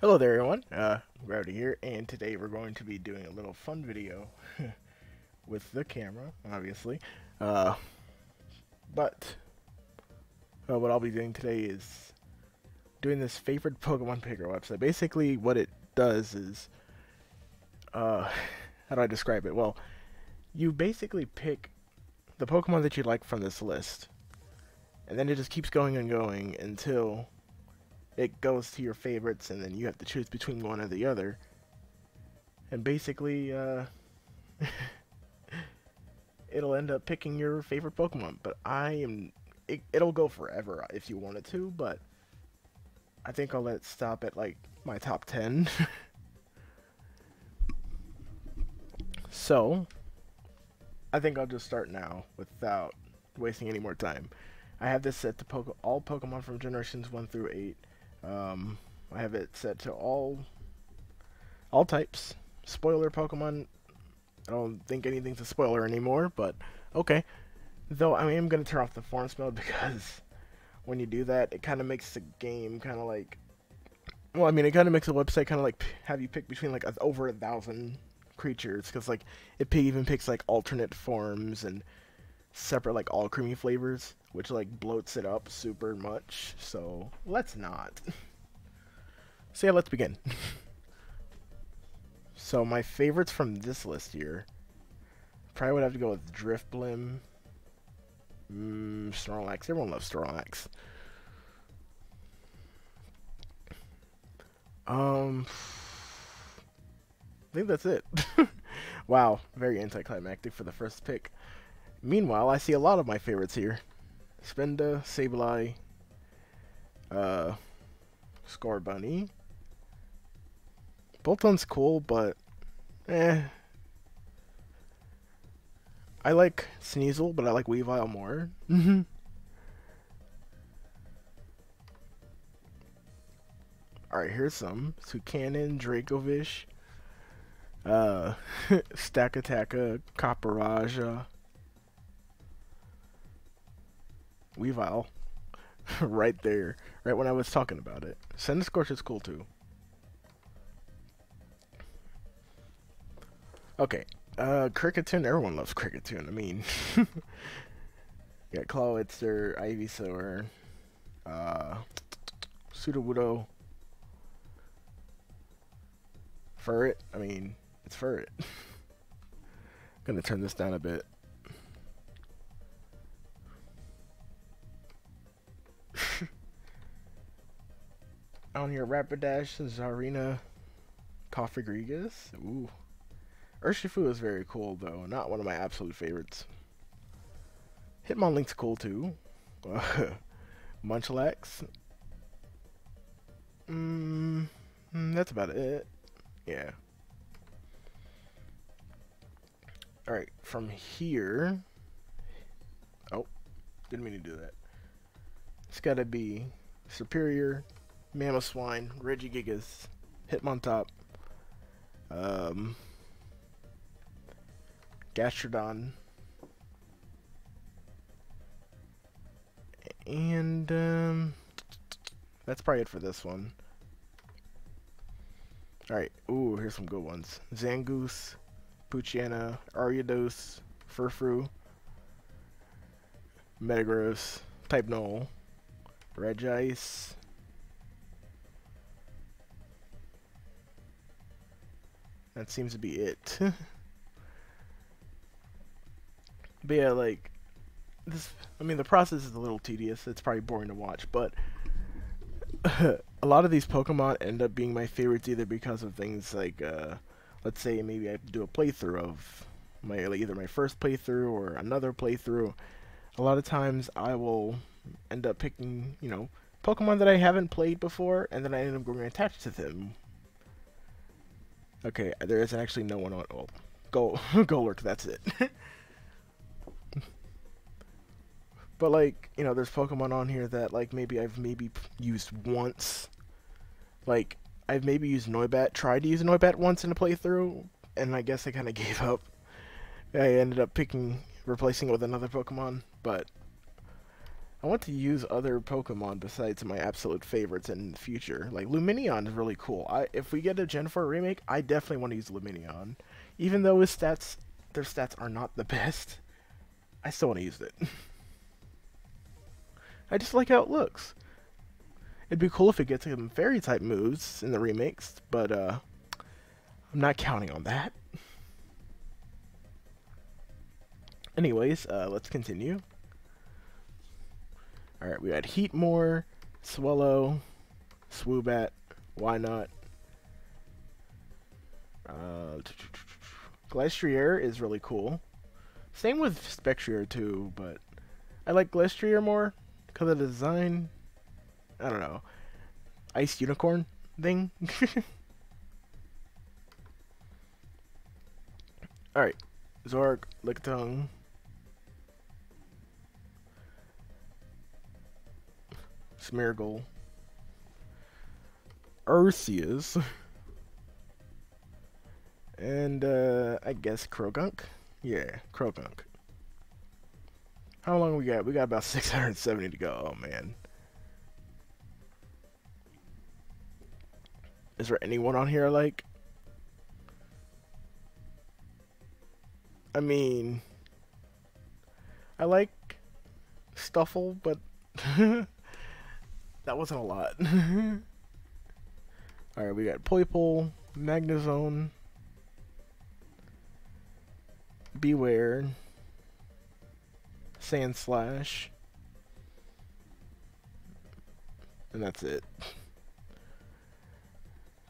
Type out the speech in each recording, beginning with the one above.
Hello there everyone, uh, Rowdy here, and today we're going to be doing a little fun video with the camera, obviously. Uh, but, uh, what I'll be doing today is doing this favorite Pokemon Picker website. Basically, what it does is, uh, how do I describe it? Well, you basically pick the Pokemon that you like from this list, and then it just keeps going and going until it goes to your favorites, and then you have to choose between one or the other. And basically, uh, it'll end up picking your favorite Pokemon. But I am, it, it'll go forever if you want it to, but I think I'll let it stop at like my top 10. so, I think I'll just start now without wasting any more time. I have this set to Poke all Pokemon from generations 1 through 8. Um, I have it set to all all types. Spoiler Pokemon. I don't think anything's a spoiler anymore, but okay. Though I am gonna turn off the forest mode because when you do that, it kind of makes the game kind of like. Well, I mean, it kind of makes the website kind of like have you pick between like over a thousand creatures because like it even picks like alternate forms and separate like Alcremie flavors, which like bloats it up super much. So let's not. so yeah, let's begin. so my favorites from this list here, probably would have to go with Drifblim, mm, Snorlax. Everyone loves Snorlax. Um, I think that's it. wow, very anticlimactic for the first pick. Meanwhile, I see a lot of my favorites here. Spinda, Sableye, uh, Scorbunny. Boltund's cool, but eh. I like Sneasel, but I like Weavile more. Mm-hmm. Alright, here's some. Toucannon, Dracovish, uh, Stakataka, Copperajah. Weavile. right there. Right when I was talking about it. Centiskorch is cool too. Okay. Uh, Kricketune. Everyone loves Kricketune. I mean, got Clawitzer, Ivysaur, uh, Sudowoodo, Furret. I mean, it's Furret. Gonna turn this down a bit. On your Rapidash, Zarina, Cofagrigus. Ooh. Urshifu is very cool, though. Not one of my absolute favorites. Hitmonlee's cool, too. Munchlax. Mm, that's about it. Yeah. Alright, from here... Oh, didn't mean to do that. It's gotta be Serperior, Mamoswine, Regigigas, Hitmontop, um, Gastrodon, and um, that's probably it for this one. Alright, ooh, here's some good ones. Zangoose, Poochyena, Ariados, Furfrou, Metagross, Type Null, Regice, That seems to be it. but yeah, like this. I mean, the process is a little tedious. It's probably boring to watch, but a lot of these Pokemon end up being my favorites either because of things like, uh, let's say maybe I do a playthrough of my like either my first playthrough or another playthrough. A lot of times I will end up picking, you know, Pokemon that I haven't played before, and then I end up growing attached to them Okay, there is actually no one on. Oh, go, Golurk. That's it. but like, you know, there's Pokemon on here that like maybe I've maybe used once. Like, I've maybe used Noibat, tried to use Noibat once in a playthrough, and I guess I kind of gave up. I ended up picking, replacing it with another Pokemon, but I want to use other Pokemon besides my absolute favorites in the future. Like Lumineon is really cool. I if we get a Gen 4 remake, I definitely want to use Lumineon. Even though his stats their stats are not the best, I still want to use it. I just like how it looks. It'd be cool if it gets some fairy type moves in the remakes, but uh I'm not counting on that. Anyways, uh, let's continue. Alright, we had Heatmor, Swallow, Swoobat, Wynaut. Uh, Glastrier is really cool. Same with Spectrier too, but I like Glastrier more because of the design. I don't know. Ice Unicorn thing. Alright. Zork, Lickitung, Smeargle, Arceus, and uh, I guess Croagunk. Yeah, Croagunk. How long we got? We got about 670 to go. Oh man. Is there anyone on here like? I mean, I like Stufful, but that wasn't a lot. Alright, we got Poipole, Magnezone, Sandslash, and that's it.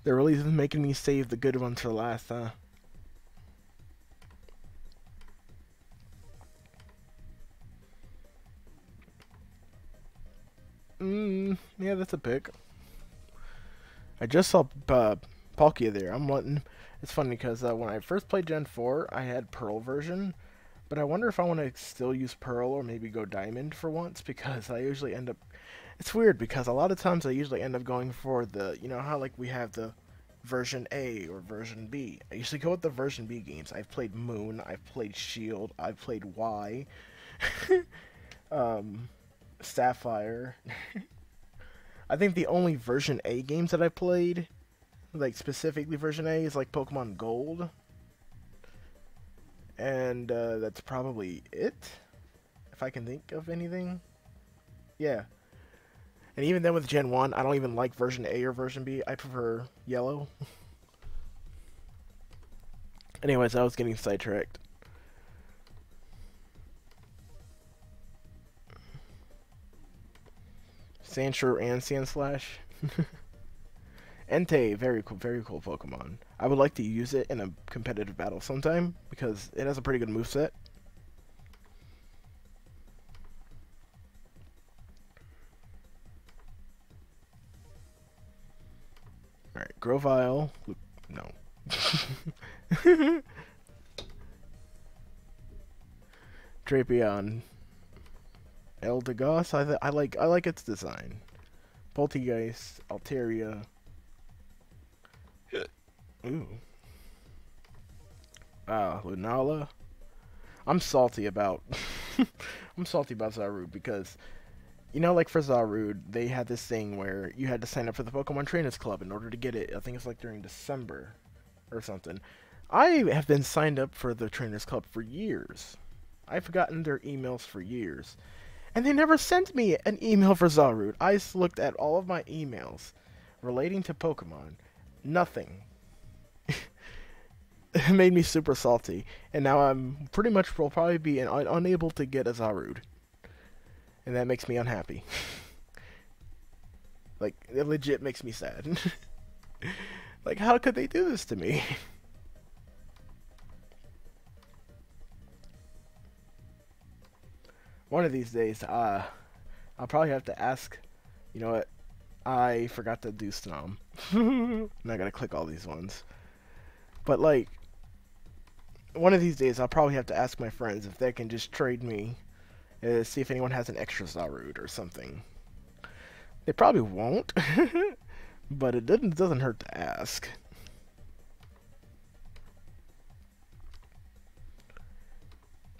They're really making me save the good ones for last, huh? Yeah, that's a pick. I just saw uh, Palkia there. I'm wanting. It's funny because uh, when I first played Gen 4, I had Pearl version, but I wonder if I want to still use Pearl or maybe go Diamond for once because I usually end up. It's weird because a lot of times I usually end up going for the, you know how like we have the version A or version B. I usually go with the version B games. I've played Moon, I've played Shield, I've played Y. um, Sapphire. I think the only version A games that I played, like specifically version A, is like Pokemon Gold. And uh, that's probably it. If I can think of anything. Yeah. And even then with Gen 1, I don't even like version A or version B. I prefer yellow. Anyways, I was getting sidetracked. Sandshrew and Sandslash. Entei, very cool, very cool Pokemon. I would like to use it in a competitive battle sometime because it has a pretty good moveset. Alright, Grovyle. No. Drapion. Eldegoss, I, I like I like its design. Polteageist, Altaria. Ooh. Ah, Lunala. I'm salty about I'm salty about Zarude because you know like for Zarude, they had this thing where you had to sign up for the Pokemon Trainers Club in order to get it. I think it's like during December or something. I have been signed up for the Trainers Club for years. I've gotten their emails for years. And they never sent me an email for Zarude. I looked at all of my emails relating to Pokemon. Nothing. it made me super salty. And now I'm pretty much will probably be un unable to get a Zarude. And that makes me unhappy. like, it legit makes me sad. like, how could they do this to me? One of these days, uh, I'll probably have to ask. You know what? I forgot to do Snom. I'm not gonna click all these ones. But like, one of these days, I'll probably have to ask my friends if they can just trade me, uh, see if anyone has an extra Zarude or something. They probably won't, but it doesn't doesn't hurt to ask.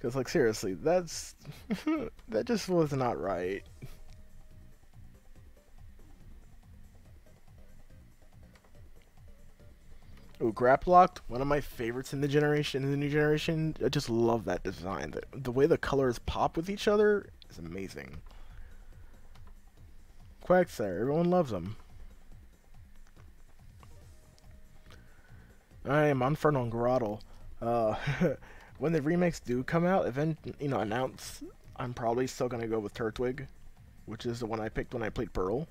Because, like, seriously, that's... that just was not right. Oh, Grapploct, one of my favorites in the generation, in the new generation. I just love that design. The, the way the colors pop with each other is amazing. Quagsire, everyone loves them. I am Monferno and Grotle. Uh, when the remakes do come out, event you know announce, I'm probably still gonna go with Turtwig, which is the one I picked when I played Pearl.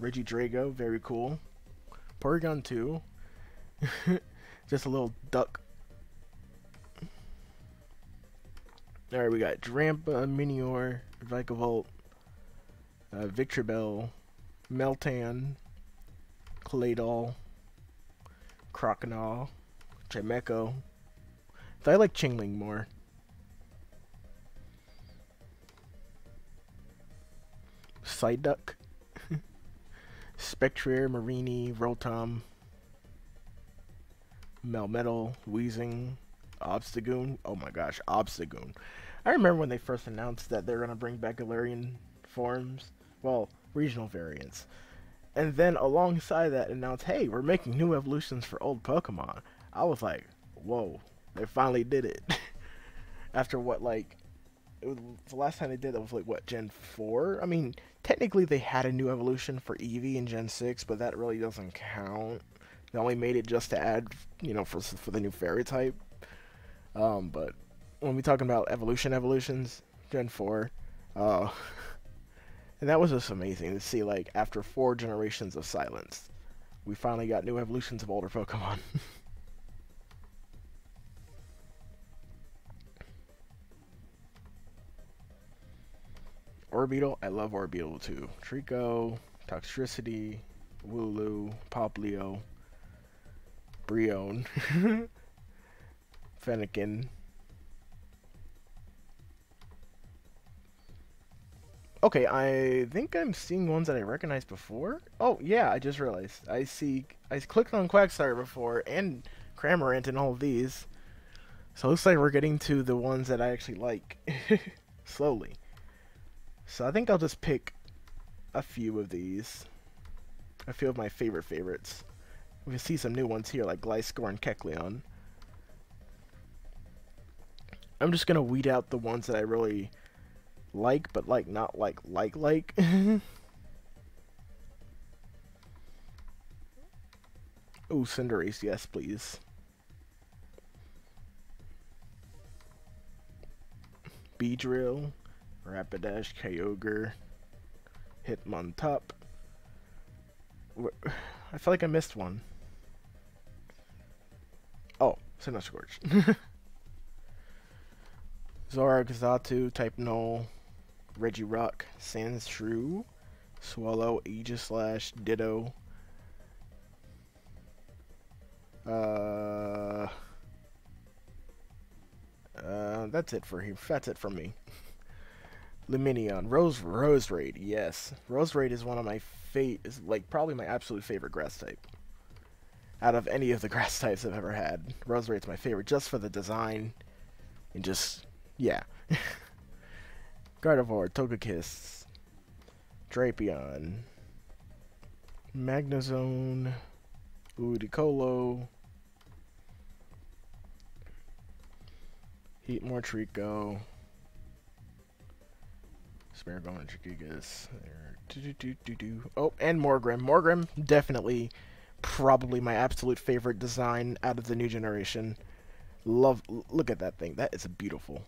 Regidrago, very cool. Porygon 2. Just a little duck. Alright, we got Drampa, Minior, Vikavolt, uh, Victreebel, Meltan, Claydol, Croconaw, Chimecho. I like Chingling more. Psyduck. Spectrier, Mareanie, Rotom, Melmetal, Weezing, Obstagoon. Oh my gosh, Obstagoon. I remember when they first announced that they're going to bring back Galarian forms. Well, regional variants. And then alongside that announced, hey, we're making new evolutions for old Pokemon. I was like, whoa, they finally did it. After what, like, was, the last time they did that was like what Gen four. I mean, technically they had a new evolution for Eevee in Gen six, but that really doesn't count. They only made it just to add, you know, for for the new fairy type. Um, but when we talking about evolution evolutions, Gen four, uh, and that was just amazing to see. Like after four generations of silence, we finally got new evolutions of older Pokemon. Orbeetle, I love Orbeetle too. Treecko, Toxtricity, Wooloo, Popplio, Brionne, Fennekin. Okay, I think I'm seeing ones that I recognized before. Oh, yeah, I just realized. I see, I clicked on Quagsire before and Cramorant and all of these. So it looks like we're getting to the ones that I actually like. Slowly. So I think I'll just pick a few of these. A few of my favorite favorites. We can see some new ones here, like Gliscor and Kecleon. I'm just gonna weed out the ones that I really like, but like not like like like. oh, Cinderace, yes, please. Beedrill. Rapidash, Kyogre, Hitmontop. I feel like I missed one. Oh, Centiskorch. Zora, Xatu, Type Null, Regirock, Sandshrew, Swallow, Aegislash, Ditto. Uh, uh, that's it for him. That's it for me. Lumineon, Rose Roserade, yes. Roserade is one of my fate is like probably my absolute favorite grass type. Out of any of the grass types I've ever had, Roserade's my favorite just for the design and just yeah. Gardevoir, Togekiss, Drapion, Magnezone, Ludicolo, Heatmor Treecko, Smeargle and Gigas. Oh, and Morgrem. Morgrem, definitely, probably my absolute favorite design out of the new generation. Love, look at that thing. That is beautiful.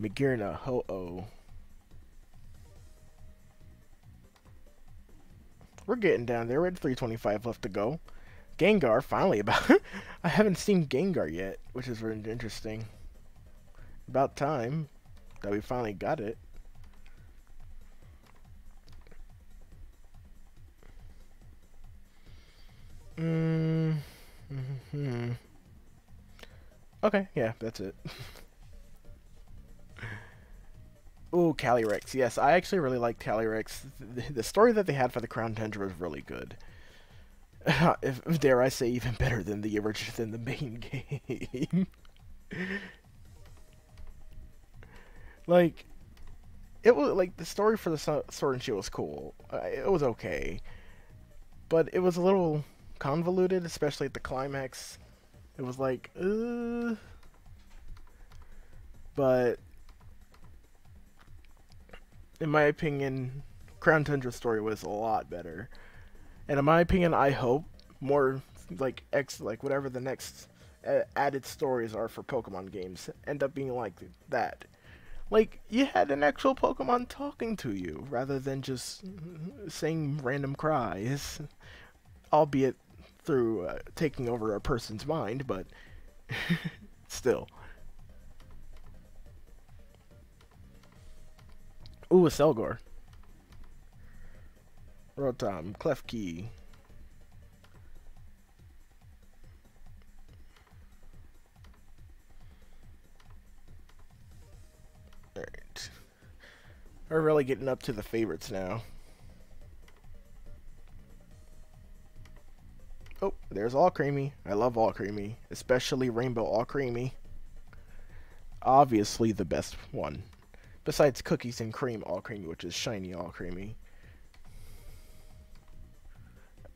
Magearna, Ho-Oh. We're getting down there. We're at 325 left to go. Gengar, finally about... I haven't seen Gengar yet, which is really interesting. About time that we finally got it. Mm hmm. Okay, yeah, that's it. Ooh, Calyrex. Yes, I actually really liked Calyrex. The, the story that they had for the Crown Tundra was really good. if dare I say, even better than the original than the main game. like, it was like the story for the Sword and Shield was cool. Uh, it was okay, but it was a little convoluted, especially at the climax. It was like, uh, but in my opinion, Crown Tundra story was a lot better. And in my opinion, I hope more like X, like whatever the next added stories are for Pokemon games end up being like that. Like you had an actual Pokemon talking to you rather than just saying random cries, albeit through uh, taking over a person's mind, but still. Ooh, a Selgor. Rotom, Klefki. Alright. We're really getting up to the favorites now. Oh, there's Alcremie. I love Alcremie, especially Rainbow Alcremie. Obviously the best one. Besides cookies and cream Alcremie, which is shiny Alcremie.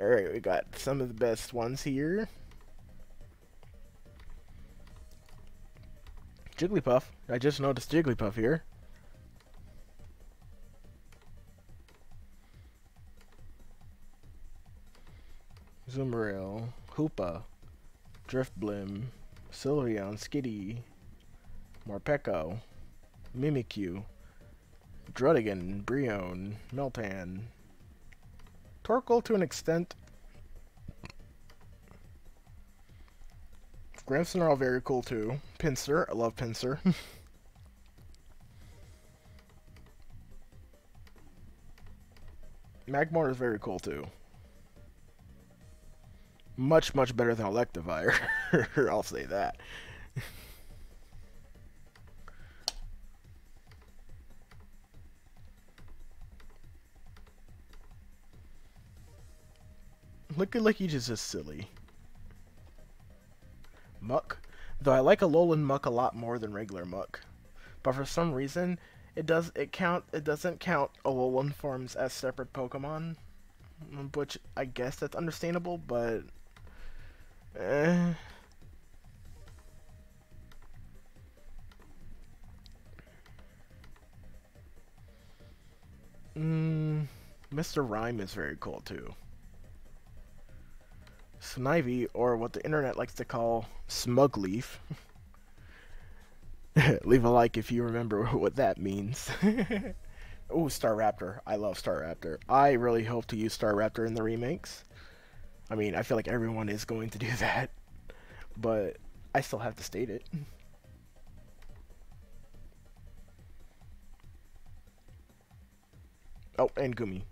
Alright, we got some of the best ones here. Jigglypuff. I just noticed Jigglypuff here. Zumarill, Hoopa, Drifblim, Sylveon, Skitty, Morpeko, Mimikyu, Druddigon, Brionne, Meltan, Torkoal to an extent. Grimmsnarl are all very cool too. Pinsir, I love Pinsir. Magmar is very cool too. Much, much better than Electivire. I'll say that. Looking like he's just silly. Muck. Though I like Alolan Muck a lot more than regular Muck. But for some reason, it does it count it doesn't count Alolan forms as separate Pokemon. Which I guess that's understandable, but eh. Mr. Rime is very cool too. Snivy, or what the internet likes to call Smugleaf. Leave a like if you remember what that means. oh, Staraptor. I love Staraptor. I really hope to use Staraptor in the remakes. I mean, I feel like everyone is going to do that. But I still have to state it. Oh, and Goomy.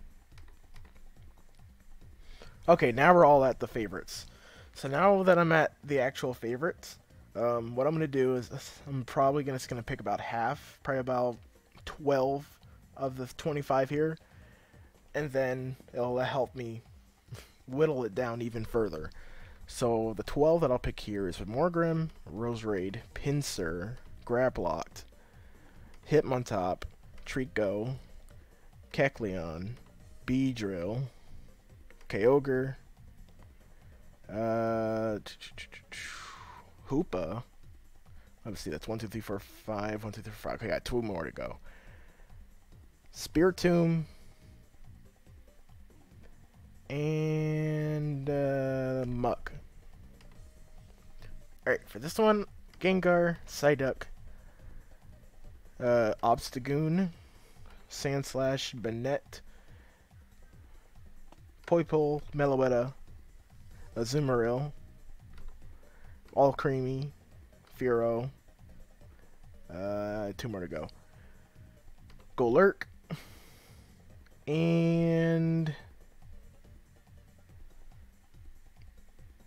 Okay, now we're all at the favorites. So now that I'm at the actual favorites, um, what I'm going to do is I'm probably gonna, just going to pick about half, probably about 12 of the 25 here, and then it'll help me whittle it down even further. So the 12 that I'll pick here is Morgrem, Roserade, Pinsir, Grapploct, Hitmontop, Treecko, Kecleon, Beedrill, Kyogre. Uh, Hoopa. Let's see, that's 1, 2, 3, 4, 5. 1, 2, 3, 4, 5. Okay, I got two more to go. Spiritomb. And uh, Muk. Alright, for this one, Gengar, Psyduck, uh, Obstagoon, Sandslash, Banette, Poipole, Meloetta, Azumarill, Alcremie, Fearow, uh, two more to go. Golurk, and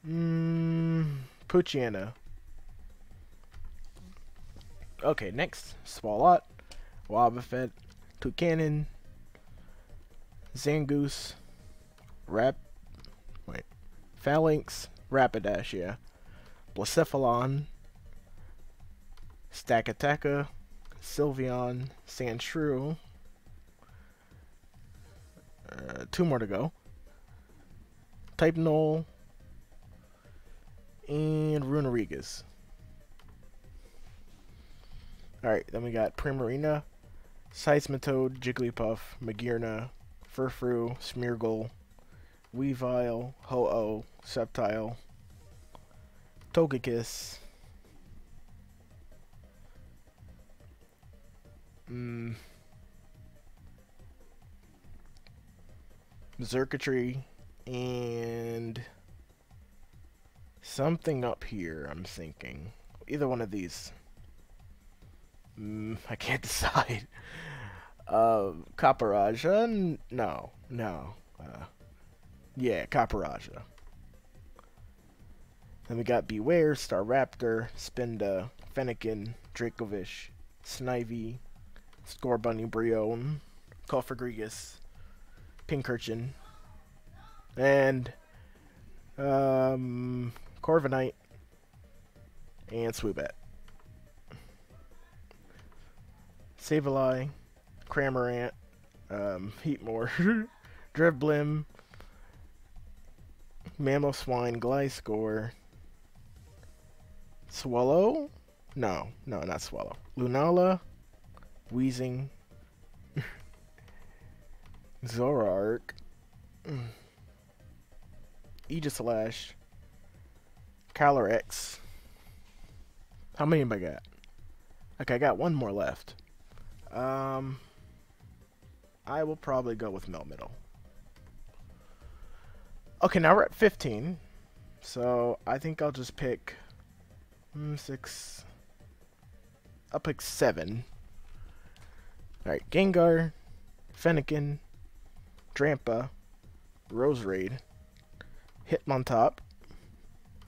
mm. Okay, next, Swalot, Wobbuffet, Toucannon, Zangoose, Rap, wait, Phalanx, Rapidash, yeah, Blacephalon, Stakataka, Sylveon, Sandshrew, uh, two more to go, Type Null, and Runerigus. Alright, then we got Primarina, Seismitoad, Jigglypuff, Magearna, Furfrou, Smeargle, Weavile, Ho-Oh, Sceptile, Togekiss, mm, Xurkitree, and something up here, I'm thinking. Either one of these. Mm, I can't decide. Uh, Copperajah? No, no. Uh, yeah, Copperajah. Then we got Bewear, Staraptor, Spinda, Fennekin, Dracovish, Snivy, Scorbunny Brionne, Cofagrigus, Pincurchin, and um, Corviknight, and Swoobat. Sableye, Cramorant, um, Heatmor, Drifblim, Mamoswine, Gliscor, Swallow? No, no, not Swallow. Lunala, Weezing, Zoroark, Aegislash, Calyrex. How many have I got? Okay, I got one more left. Um, I will probably go with Melmetal. Okay, now we're at 15. So I think I'll just pick mm, six. I'll pick seven. Alright, Gengar, Fennekin, Drampa, Roserade, Hitmontop,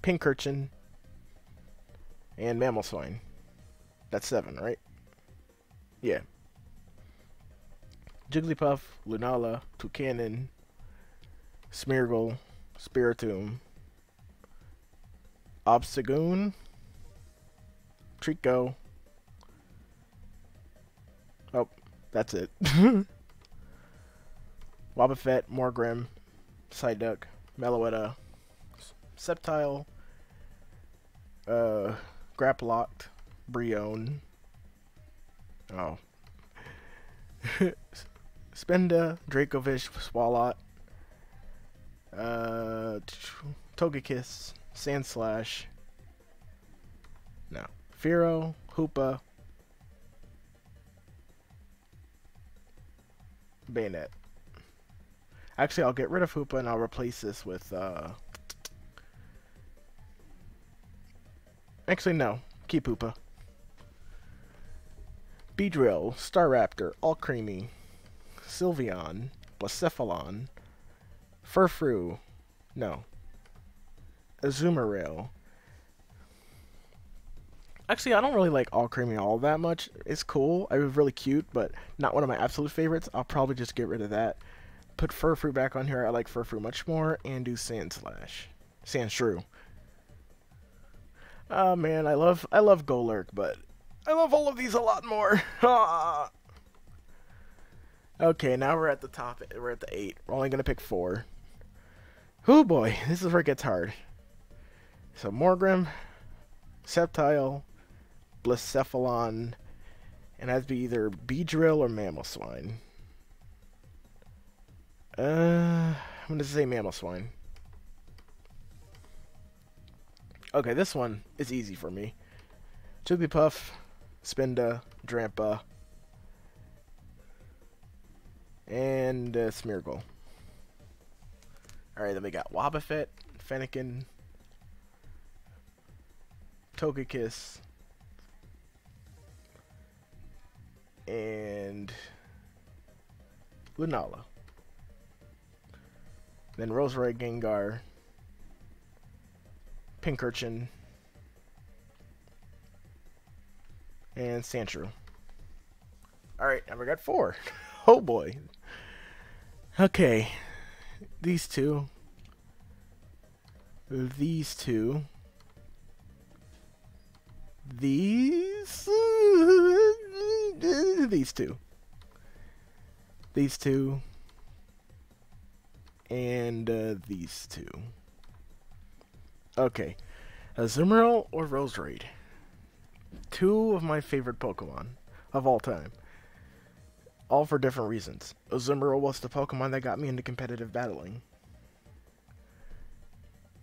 Pincurchin, and Mamoswine. That's seven, right? Yeah. Jigglypuff, Lunala, Toucannon, Smeargle, Spiritomb, Obstagoon, Treecko. Oh, that's it. Wobbuffet, Morgrem, Psyduck, Meloetta, Sceptile, uh, Grapploct, Brionne. Oh. Spinda, Dracovish, Swalot, uh, Togekiss, Sandslash, no, Fearow, Hoopa, Banette. Actually, I'll get rid of Hoopa and I'll replace this with, uh... Actually, no. Keep Hoopa. Beedrill, Staraptor, Alcremie, Sylveon, Blacephalon, Furfrou, no, Azumarill. Actually, I don't really like All Alcremie all that much. It's cool. It was really cute, but not one of my absolute favorites. I'll probably just get rid of that. Put Furfrou back on here. I like Furfrou much more. And do Sand Sandslash. Sandshrew. Oh ah, man, I love I love Golurk, but I love all of these a lot more. okay, now we're at the top. We're at the eight. We're only gonna pick four. Oh boy, this is where it gets hard. So Morgrem, Sceptile, Blacephalon, and to be either Beedrill or Mamoswine. Uh, I'm gonna say Mamoswine. Okay, this one is easy for me. Jigglypuff, Spinda, Drampa, and uh, Smeargle. Alright, then we got Wobbuffet, Fennekin, Togekiss, and Lunala. Then Roserade Gengar, Pincurchin, and Sandshrew. Alright, now we got four. oh boy. Okay. These two. These two. These. These two. These two. And uh, these two. Okay. Azumarill or Roserade? Two of my favorite Pokemon of all time. All for different reasons. Azumarill was the Pokemon that got me into competitive battling.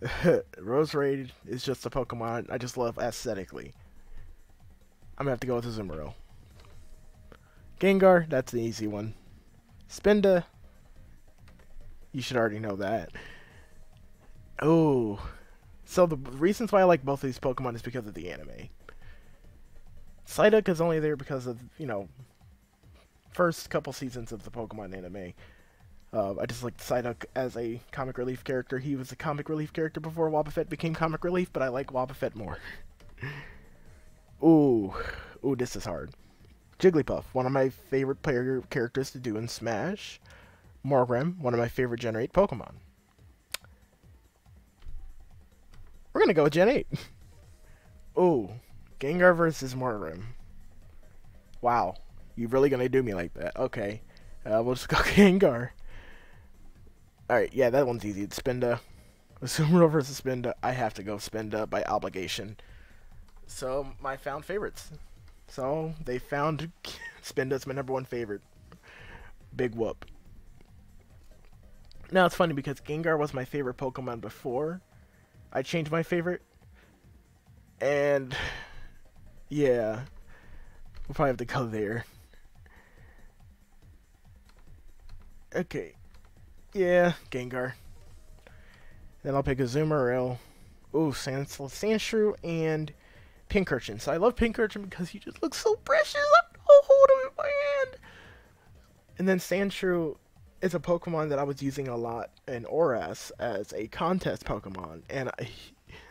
Roserade is just a Pokemon I just love aesthetically. I'm gonna have to go with Azumarill. Gengar, that's the easy one. Spinda, you should already know that. Oh, so the reasons why I like both of these Pokemon is because of the anime. Psyduck is only there because of, you know, first couple seasons of the Pokemon anime. Uh, I just like Psyduck as a comic relief character. He was a comic relief character before Wobbuffet became comic relief, but I like Wobbuffet more. ooh, ooh, this is hard. Jigglypuff, one of my favorite player characters to do in Smash. Morgrem, one of my favorite Gen 8 Pokemon. We're gonna go with Gen 8. ooh, Gengar versus Morgrem. Wow. You really gonna do me like that? Okay. Uh, we'll just go Gengar. Alright, yeah, that one's easy. It's Spinda. Azumarill versus Spinda. I have to go Spinda by obligation. So, my found favorites. So, they found Spinda's my number one favorite. Big whoop. Now, it's funny because Gengar was my favorite Pokemon before I changed my favorite. And, yeah, we'll probably have to go there. Okay. Yeah, Gengar. Then I'll pick a Azumarill. Ooh, Sand Sandshrew and Pincurchin. So I love Pincurchin because he just looks so precious. I'll hold him in my hand. And then Sandshrew is a Pokemon that I was using a lot in ORAS as a contest Pokemon, and I,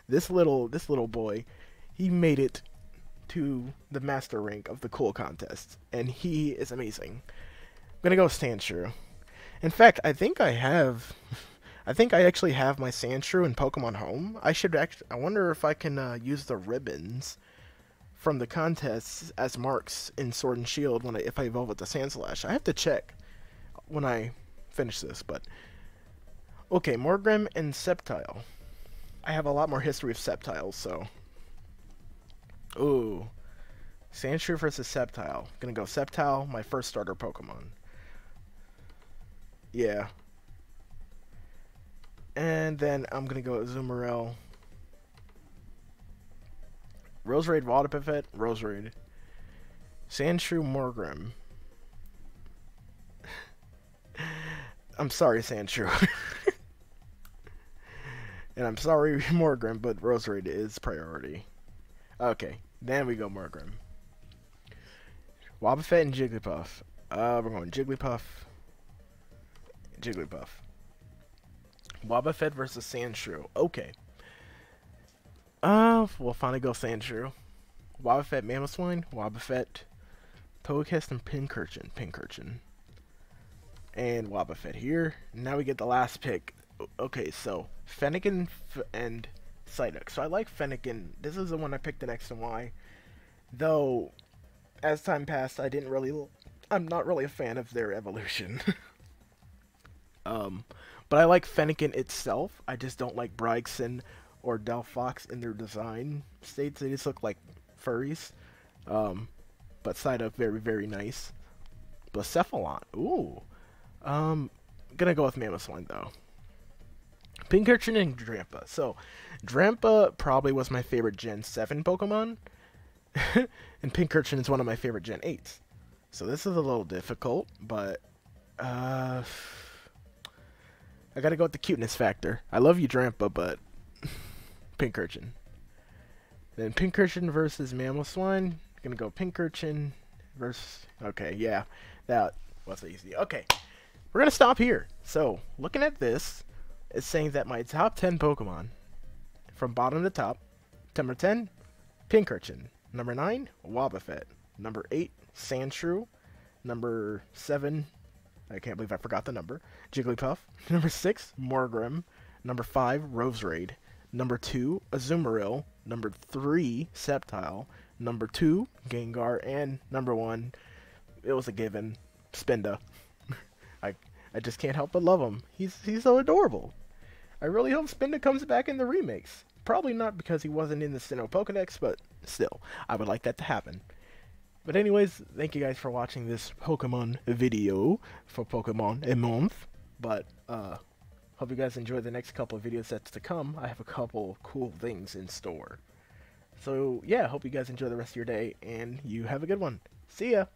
this little this little boy, he made it to the master rank of the cool contest, and he is amazing. I'm gonna go Sandshrew. In fact, I think I have. I think I actually have my Sandshrew in Pokemon Home. I should actually. I wonder if I can uh, use the ribbons from the contests as marks in Sword and Shield when I, if I evolve with the Sandslash. I have to check when I finish this, but okay, Morgrem and Sceptile. I have a lot more history of Sceptiles, so. Ooh. Sandshrew versus Sceptile. Gonna go Sceptile, my first starter Pokemon. Yeah. And then I'm going to go Azumarill. Roserade Wobbuffet, Roserade. Sandshrew Morgrem. I'm sorry, Sandshrew. and I'm sorry, Morgrem, but Rose Roserade is priority. Okay, then we go Morgrem. Wobbuffet and Jigglypuff. Uh, we're going Jigglypuff. Jigglypuff. Wobbuffet versus Sandshrew. Okay. Uh, we'll finally go Sandshrew. Wobbuffet, Mamoswine, Wobbuffet, Togekiss, and Pincurchin. Pincurchin. And Wobbuffet here. Now we get the last pick. Okay, so Fennekin and Psyduck. So I like Fennekin. This is the one I picked in X and Y. Though, as time passed, I didn't really... I'm not really a fan of their evolution. Um, but I like Fennekin itself. I just don't like Braixen or Delphox in their design states. They just look like furries. Um, but Psyduck, very, very nice. Blacephalon, ooh. Um, gonna go with Mamoswine, though. Pincurchin and Drampa. So, Drampa probably was my favorite Gen 7 Pokemon. and Pincurchin is one of my favorite Gen 8s. So this is a little difficult, but... Uh... I gotta go with the cuteness factor. I love you, Drampa, but Pincurchin. Then Pincurchin versus Mamoswine. Gonna go Pincurchin versus. Okay, yeah, that was easy. Okay, we're gonna stop here. So, looking at this, it's saying that my top 10 Pokemon, from bottom to top, number 10, Pincurchin. Number 9, Wobbuffet. Number 8, Sandshrew. Number 7, I can't believe I forgot the number, Jigglypuff. Number 6, Morgrem. Number 5, Roserade. Number 2, Azumarill. Number 3, Sceptile. Number 2, Gengar. And number 1, it was a given, Spinda. I I just can't help but love him. He's he's so adorable. I really hope Spinda comes back in the remakes. Probably not because he wasn't in the Sinnoh Pokedex, but still, I would like that to happen. But anyways, thank you guys for watching this Pokemon video for Pokemon a month. But uh hope you guys enjoy the next couple of video sets to come. I have a couple cool things in store. So yeah, hope you guys enjoy the rest of your day and you have a good one. See ya!